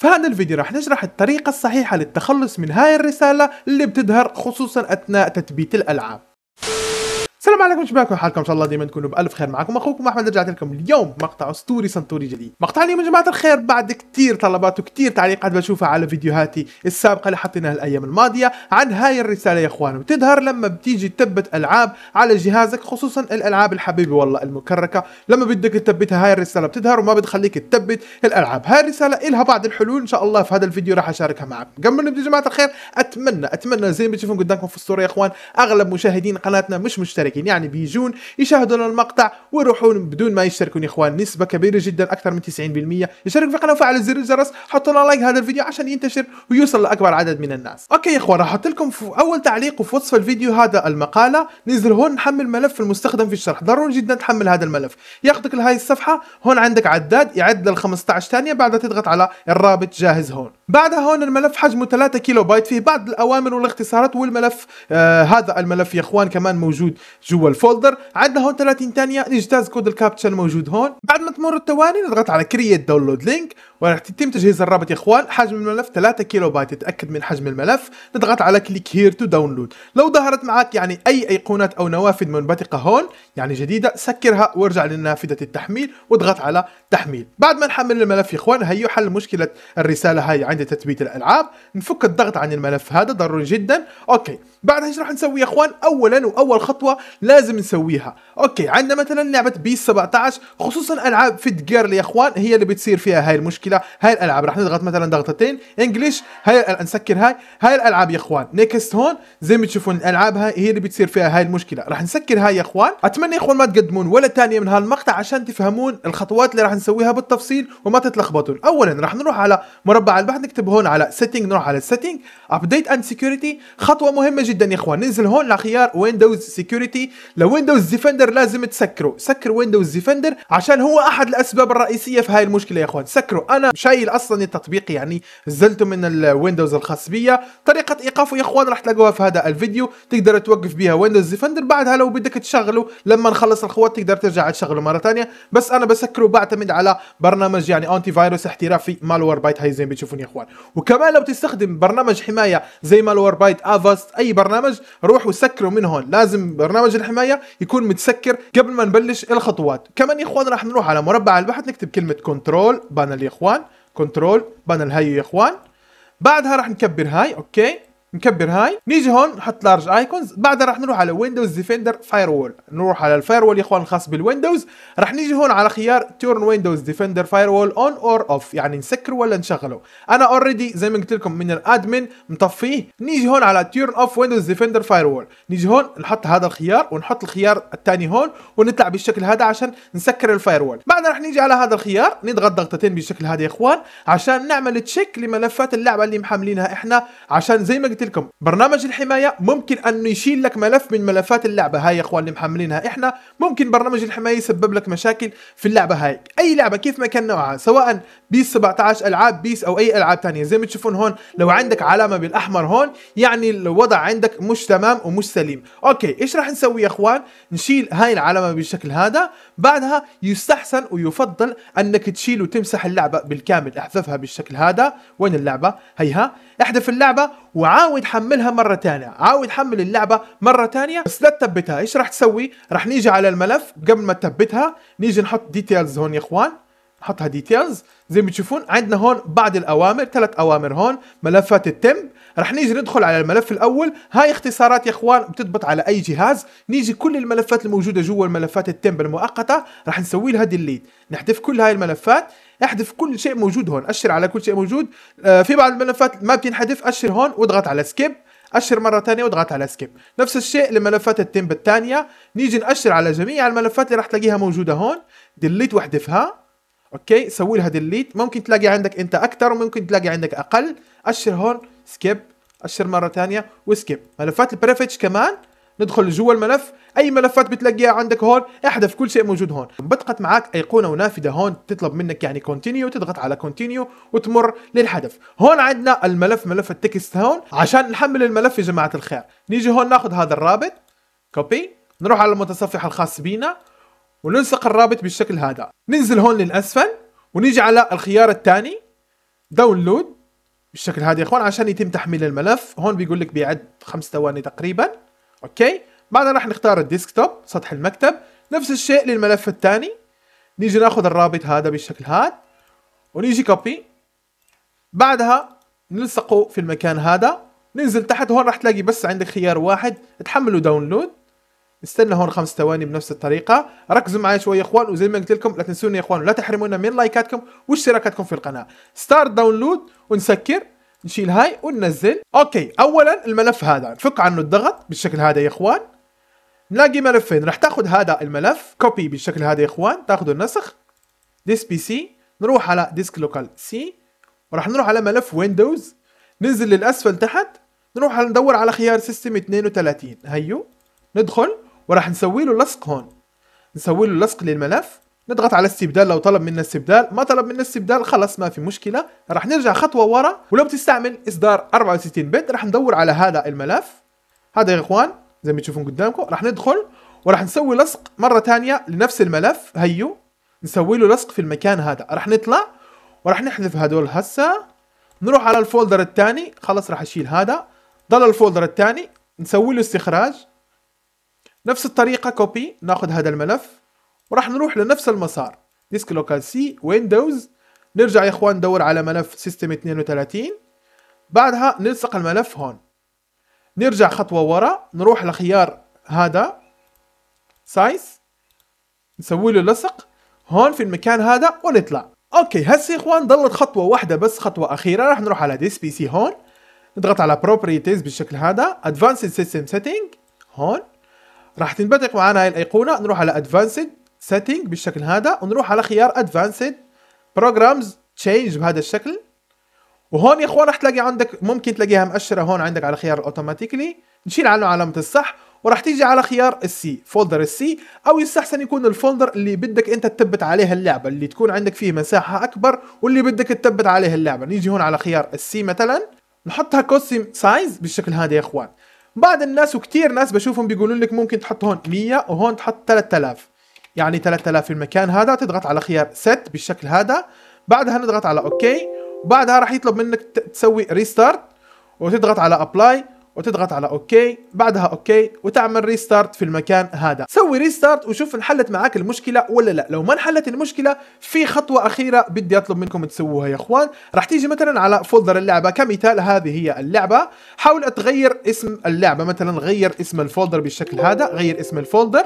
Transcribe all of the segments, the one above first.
في هذا الفيديو راح نشرح الطريقة الصحيحة للتخلص من هاي الرسالة اللي بتظهر خصوصا أثناء تثبيت الألعاب. السلام عليكم شباب حالكم؟ إن شاء الله دائما تكونوا بألف خير معكم. أخوكم أحمد رجعت لكم اليوم مقطع أسطوري سنطوري جديد. مقطع اليوم يا جماعة الخير بعد كثير طلبات وكثير تعليقات بشوفها على فيديوهاتي السابقة اللي حطيناها الأيام الماضية عن هاي الرسالة يا إخوان. بتظهر لما بتيجي تثبت ألعاب على جهازك خصوصا الألعاب الحبيبة والله المكركة. لما بدك تثبتها هاي الرسالة بتظهر وما بتخليك تثبت الألعاب. هاي الرسالة لها بعض الحلول إن شاء الله في هذا الفيديو راح أشاركها معكم. قبل نبدأ يا جماعة الخير أتمنى أتمنى زي ما بتشوفون قدامكم في الصورة يا إخوان أغلب مشاهدين قناتنا مش مشتركين يعني بيجون يشاهدون المقطع ويروحون بدون ما يشتركون. يا إخوان نسبة كبيرة جدا أكثر من 90% يشتركوا في القناه وفعل زر الجرس. حطوا لنا لايك هذا الفيديو عشان ينتشر ويوصل لأكبر عدد من الناس. okay يا إخوان راح أحط لكم في أول تعليق وفي وصف الفيديو هذا المقالة. نزل هون نحمل ملف المستخدم في الشرح. ضروري جدا تحمل هذا الملف. ياخذك لهي الصفحة. هون عندك عداد يعد لل 15 ثانية. بعدها تضغط على الرابط جاهز هون. بعدها هون الملف حجمه 3 كيلو بايت. فيه بعض الأوامر والاختصارات والملف آه هذا الملف يا إخوان كمان موجود جوا ال folder عندنا هون 30 ثانية نجتاز كود الكابتشا الموجود هون. بعد ما تمر الثواني نضغط على create download link وراح يتم تجهيز الرابط يا إخوان. حجم الملف 3 كيلو بايت تتاكد من حجم الملف. نضغط على click here to download لو ظهرت معك يعني أي أيقونات أو نوافذ منبثقة هون يعني جديدة سكرها وارجع لنافذه التحميل واضغط على تحميل. بعد ما نحمل الملف يا إخوان هيو حل مشكلة الرسالة هاي عند تثبيت الألعاب. نفك الضغط عن الملف هذا ضروري جدا. okay. بعد إيش راح نسوي يا اخوان؟ اولا وأول خطوة لازم نسويها. okay عندنا مثلا لعبة بيس 17 خصوصا ألعاب فيت جيرل يا اخوان هي اللي بتصير فيها هاي المشكلة هاي الألعاب. راح نضغط مثلا ضغطتين English هاي نسكر هاي هاي الألعاب يا اخوان. next هون زي ما تشوفون الألعاب هاي هي اللي بتصير فيها هاي المشكلة. راح نسكر هاي يا اخوان. أتمنى يا اخوان ما تقدمون ولا ثانية من هالمقطع عشان تفهمون الخطوات اللي راح نسويها بالتفصيل وما تتلخبطون. اولا راح نروح على مربع البحث نكتب هون على setting نروح على setting update and security خطوة مهمة جدا يا إخوان. ننزل هون لخيار Windows Security لويندوز ديفندر لازم تسكره. سكر ويندوز ديفندر عشان هو أحد الأسباب الرئيسية في هاي المشكلة يا إخوان. سكروا أنا شايل أصلا التطبيق يعني نزلته من الويندوز الخاص بي طريقة إيقافه يا إخوان راح تلاقوها في هذا الفيديو. تقدر توقف بها ويندوز ديفندر بعدها لو بدك تشغله لما نخلص الخوات تقدر ترجع تشغله مرة ثانية. بس أنا بسكره بعتمد على برنامج يعني antivirus احترافي Malwarebytes هاي زي ما بتشوفون يا إخوان. وكمان لو تستخدم برنامج حماية زي Malwarebytes Avast أي برنامج روحوا سكروا من هون لازم برنامج الحماية يكون متسكر قبل ما نبلش الخطوات. كمان يا إخوان راح نروح على مربع البحث نكتب كلمة control panel يا إخوان. control panel هاي يا إخوان. بعدها راح نكبر هاي okay؟ نكبر هاي. نيجي هون نحط large icons بعدها راح نروح على Windows Defender Firewall نروح على ال firewall يا إخوان الخاص بالويندوز. راح نيجي هون على خيار turn Windows Defender Firewall on or off يعني نسكره ولا نشغله. أنا already زي ما قلت لكم من ال admin مطفيه. نيجي هون على turn off Windows Defender Firewall نيجي هون نحط هذا الخيار ونحط الخيار الثاني هون ونطلع بالشكل هذا عشان نسكر ال firewall بعدها راح نيجي على هذا الخيار. نضغط ضغطتين بالشكل هذا يا إخوان عشان نعمل check لملفات اللعبة اللي محملينها إحنا عشان زي ما قلت لكم. برنامج الحماية ممكن انه يشيل لك ملف من ملفات اللعبة. هاي يا أخوان اللي محملينها إحنا ممكن برنامج الحماية يسبب لك مشاكل في اللعبة هاي. أي لعبة كيف ما كان نوعها سواء بيس 17 ألعاب بيس أو أي ألعاب ثانية زي ما تشوفون هون لو عندك علامة بالأحمر هون يعني الوضع عندك مش تمام ومش سليم. okay إيش راح نسوي يا أخوان؟ نشيل هاي العلامة بالشكل هذا. بعدها يستحسن ويفضل أنك تشيل وتمسح اللعبة بالكامل أحذفها بالشكل هذا. وين اللعبة؟ هيها. احذف اللعبة وعاود حملها مرة ثانية عاود حمل اللعبة مرة ثانية بس لا تثبتها. إيش راح تسوي؟ راح نيجي على الملف. قبل ما تثبتها نيجي نحط details هون يا إخوان. نحطها details زي ما تشوفون عندنا هون بعض الأوامر ثلاث أوامر هون. ملفات ال temp. رح نيجي ندخل على الملف الأول. هاي اختصارات يا إخوان بتضبط على أي جهاز. نيجي كل الملفات الموجودة جوا الملفات ال temp المؤقته رح نسوي لها delete نحذف كل هاي الملفات. أحذف كل شيء موجود هون أشر على كل شيء موجود. آه في بعض الملفات ما بتنحذف أشر هون واضغط على skip أشر مرة ثانية واضغط على skip نفس الشيء لملفات ال temp الثانية نيجي نأشر على جميع الملفات اللي راح تلاقيها موجودة هون. delete واحذفها. okay سوي لها delete ممكن تلاقي عندك أنت أكثر وممكن تلاقي عندك أقل. أشر هون skip أشر مرة ثانية و skip ملفات ال prefetch كمان ندخل جوا الملف. أي ملفات بتلاقيها عندك هون؟ احذف كل شيء موجود هون. بتنبثق معك أيقونة ونافذة هون تطلب منك يعني continue تضغط على continue وتمر للحذف. هون عندنا الملف ملف ال text هون عشان نحمل الملف يا جماعة الخير. نيجي هون ناخذ هذا الرابط. copy نروح على المتصفح الخاص بينا ونلصق الرابط بالشكل هذا. ننزل هون للأسفل ونيجي على الخيار الثاني. download بالشكل هذا يا إخوان عشان يتم تحميل الملف. هون بيقول لك بيعد خمس ثواني تقريبا. okay؟ بعدها راح نختار ال desktop سطح المكتب نفس الشيء للملف الثاني. نيجي ناخذ الرابط هذا بالشكل هذا ونيجي copy بعدها نلصقه في المكان هذا. ننزل تحت هون راح تلاقي بس عندك خيار واحد تحمله download استنى هون خمس ثواني بنفس الطريقة. ركزوا معي شوي يا إخوان وزي ما قلت لكم لا تنسوني يا إخوان ولا تحرمونا من لايكاتكم واشتراكاتكم في القناة. start download ونسكر. نشيل هاي وننزل. okay اولا الملف هذا. نفك عنه الضغط بالشكل هذا يا إخوان. نلاقي ملفين. راح تأخذ هذا الملف copy بالشكل هذا يا إخوان. تاخذوا النسخ This PC نروح على disk local C وراح نروح على ملف ويندوز ننزل للأسفل تحت. نروح ندور على خيار System 32 هيو. ندخل. وراح نسوي له لصق هون. نسوي له لصق للملف. نضغط على استبدال لو طلب منا استبدال ما طلب منا استبدال خلاص ما في مشكلة. راح نرجع خطوة ورا ولو بتستعمل إصدار 64 bit راح ندور على هذا الملف. هذا يا إخوان زي ما تشوفون قدامكم راح ندخل وراح نسوي لصق مرة ثانية لنفس الملف. هيو نسوي له لصق في المكان هذا. راح نطلع وراح نحذف هدول هسه. نروح على ال folder الثاني خلص راح أشيل هذا. ضل ال folder الثاني نسوي له استخراج. نفس الطريقة copy ناخذ هذا الملف. وراح نروح لنفس المسار. disk local C ويندوز. نرجع يا إخوان ندور على ملف System 32 بعدها نلصق الملف هون. نرجع خطوة ورا نروح لخيار هذا سايز نسوي له لصق. هون في المكان هذا ونطلع. okay هسه يا إخوان ضلت خطوة واحدة بس خطوة أخيرة. راح نروح على This PC هون. نضغط على properties بالشكل هذا. advanced system setting هون. راح تنبثق معنا هاي الأيقونة. نروح على advanced setting بالشكل هذا ونروح على خيار advanced programs change بهذا الشكل. وهون يا إخوان راح تلاقي عندك ممكن تلاقيها مؤشره هون عندك على خيار automatically نشيل عنه علامة الصح وراح تيجي على خيار ال C folder ال C أو يستحسن يكون ال folder اللي بدك أنت تثبت عليه اللعبة اللي تكون عندك فيه مساحة أكبر واللي بدك تثبت عليه اللعبة. نيجي هون على خيار ال C مثلا. نحطها custom size بالشكل هذا يا إخوان. بعض الناس وكثير ناس بشوفهم بيقولوا لك ممكن تحط هون 100 وهون تحط 3000 يعني 3000 في المكان هذا تضغط على خيار set بالشكل هذا بعدها نضغط على okay وبعدها راح يطلب منك تسوي restart وتضغط على apply وتضغط على okay بعدها okay وتعمل restart في المكان هذا. سوي restart وشوف انحلت معك المشكلة ولا لا. لو ما انحلت المشكلة في خطوة أخيرة بدي أطلب منكم تسووها يا إخوان. راح تيجي مثلا على folder اللعبة. كمثال هذه هي اللعبة. حاول تغير اسم اللعبة. مثلا غير اسم ال folder بالشكل هذا. غير اسم ال folder.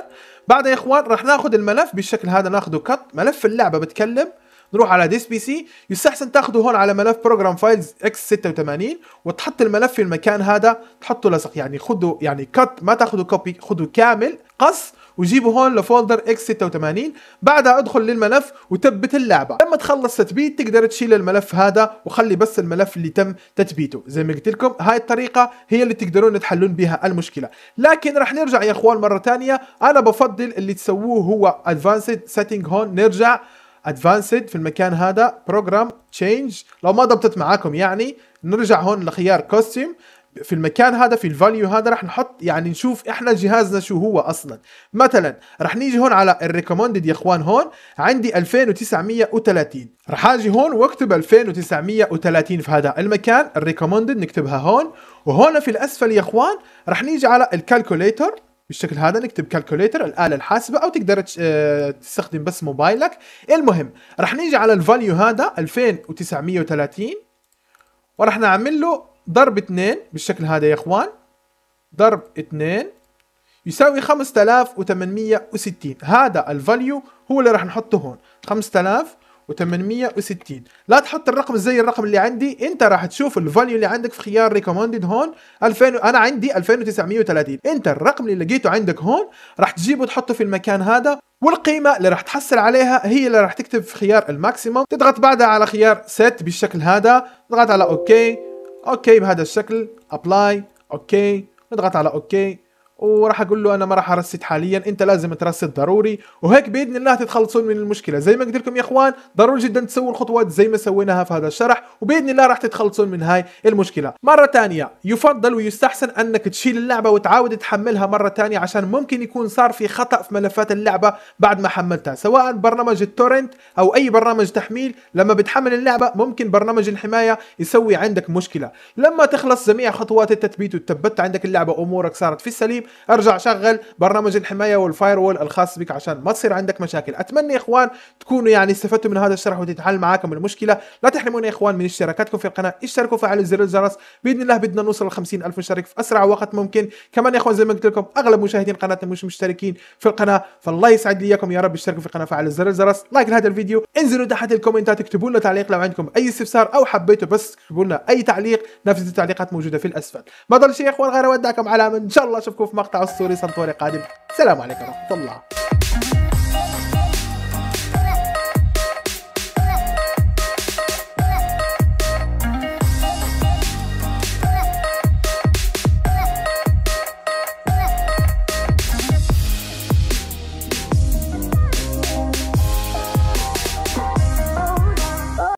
بعدها يا إخوان راح ناخذ الملف. بالشكل هذا ناخذه cut ملف اللعبة بتكلم. نروح على This PC يستحسن تاخذه هون على ملف Program Files x 86 وتحط الملف في المكان هذا تحطه لصق يعني خذه يعني cut ما تاخذه copy خذه كامل قص وجيبه هون ل folder x 86 بعدها ادخل للملف وثبت اللعبة. لما تخلص تثبيت تقدر تشيل الملف هذا وخلي بس الملف اللي تم تثبيته. زي ما قلت لكم هاي الطريقة هي اللي تقدرون تحلون بها المشكلة. لكن راح نرجع يا أخوان مرة ثانية. أنا بفضل اللي تسووه هو advanced setting هون نرجع. advanced في المكان هذا program change لو ما ضبطت معاكم يعني نرجع هون لخيار custom في المكان هذا في ال value هذا راح نحط يعني نشوف إحنا جهازنا شو هو أصلا. مثلا راح نيجي هون على ال recommended يا إخوان هون. عندي 2930 راح آجي هون وأكتب 2930 في هذا المكان. ال recommended نكتبها هون. وهون في الأسفل يا إخوان راح نيجي على ال calculator بالشكل هذا نكتب calculator الآلة الحاسبة أو تقدر آه، تستخدم بس موبايلك. المهم راح نيجي على ال value هذا 2930 وراح نعمل له ضرب 2 بالشكل هذا يا إخوان. ضرب 2 يساوي 5860 هذا ال value هو اللي راح نحطه هون. 5000 و860 لا تحط الرقم زي الرقم اللي عندي. انت راح تشوف ال value اللي عندك في خيار recommended هون. 2000 أنا عندي 2930 انت الرقم اللي لقيته عندك هون راح تجيبه تحطه في المكان هذا والقيمة اللي راح تحصل عليها هي اللي راح تكتب في خيار ال maximum. تضغط بعدها على خيار set بالشكل هذا. تضغط على okay okay بهذا الشكل. apply okay نضغط على okay وراح أقول له أنا ما راح ارست حاليا أنت لازم ترست ضروري وهيك بإذن الله تتخلصون من المشكلة. زي ما قلت لكم يا إخوان ضروري جدا تسووا الخطوات زي ما سويناها في هذا الشرح وبإذن الله راح تتخلصون من هاي المشكلة. مرة ثانية يفضل ويستحسن أنك تشيل اللعبة وتعاود تحملها مرة ثانية عشان ممكن يكون صار في خطأ في ملفات اللعبة بعد ما حملتها. سواء برنامج ال torrent أو أي برنامج تحميل لما بتحمل اللعبة ممكن برنامج الحماية يسوي عندك مشكلة. لما تخلص جميع خطوات التثبيت وتثبت عندك اللعبة أمورك صارت في السليم ارجع شغل برنامج الحماية وال firewall الخاص بك عشان ما تصير عندك مشاكل. أتمنى يا إخوان تكونوا يعني استفدتوا من هذا الشرح وتتحل معاكم المشكلة. لا تحرمونا يا إخوان من اشتراكاتكم في القناة. اشتركوا فعلوا زر الجرس. بإذن الله بدنا نوصل ل 50 ألف مشترك في أسرع وقت ممكن. كمان يا إخوان زي ما قلت لكم أغلب مشاهدين قناتنا مش مشتركين في القناة فالله يسعد لي إياكم. يا رب اشتركوا في القناه فعلوا زر الجرس. like لهذا الفيديو. انزلوا تحت الكومنتات اكتبوا لنا تعليق لو عندكم أي استفسار أو حبيتوا بس اكتبوا لنا أي تعليق. نفس التعليقات موجودة في الأسفل. ما ضل شيء يا إخوان غير أودعكم على إن شاء الله أشوفكم مقطع اسطوري سنطوري قادم. السلام عليكم ورحمة الله.